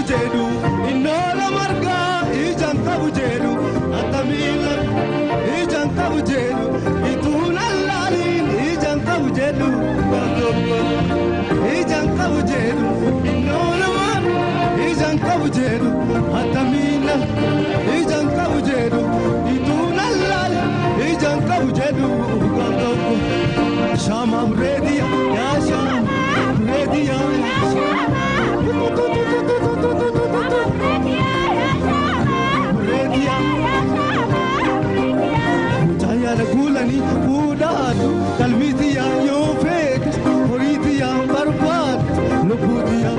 bujeedu innoola margaa ijaan E jeedu attamiila ijaan ta'u jeedu ituun allaaliin ijaan ta'u jeedu ijaan ta'u jeedu mar margaa ijaan ta'u jeedu attamiila ijaan ta'u E ituun allaaliin ijaan ta'u jeedu shaamaamree. gara guulanii fuudhaatu qalbiitiyaa yoo feetu horiitiyaa barbaadu lubbuutiyaa.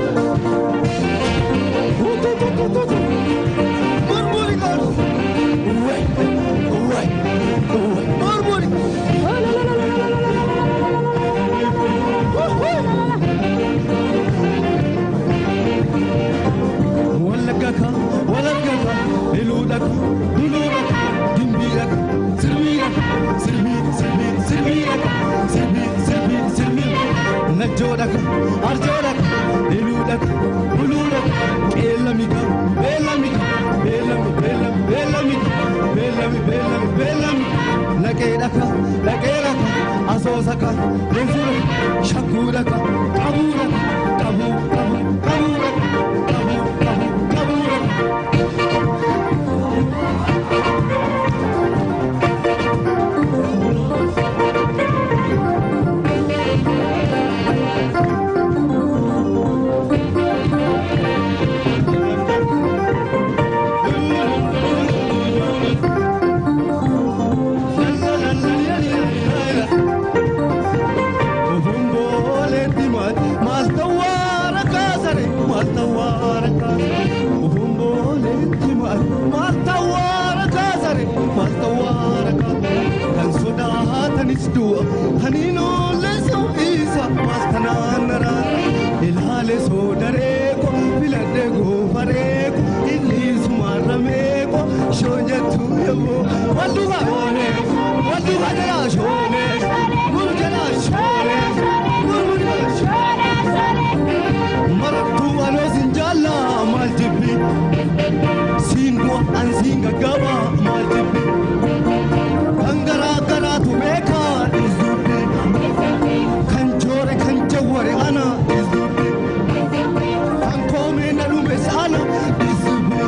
Mormuuri kootu. Uwwee uwwee uwwee mormuuri. Wallagga kan walagga kan eluudha kan. هجو لك أرجو لك دلو لك بلو لك بيلمي بيلمي بيلمي بيلمي بيلمي بيلمي بيلمي بيلمي لكي لك لكي لك أصوصك نزلك شكورك قبولك قبول قبول kaasare maal tawwaara kaasare Ufumboleetti maal maal tawwaara kaasare maal tawwaara kaasare kan sodaatanis du'a kan hin oolle isa. Maal kanaan naraara ilaale soodareeko filadhe goofareeko inni sumaarameeko shoonjattu yemmuu walduba oole siin gaggaba maal kan garaa garaatu beekaa isdubbi kan joore kan jawware ana isdubbi kan koomee na dhumes ana isdubbi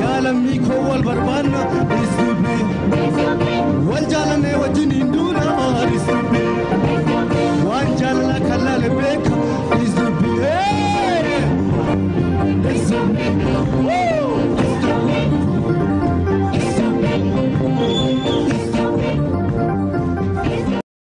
yaalammii koo wal barbaanna isdubbi wal jaalannee wajjin hin duuna waan jaalala kan laale beeka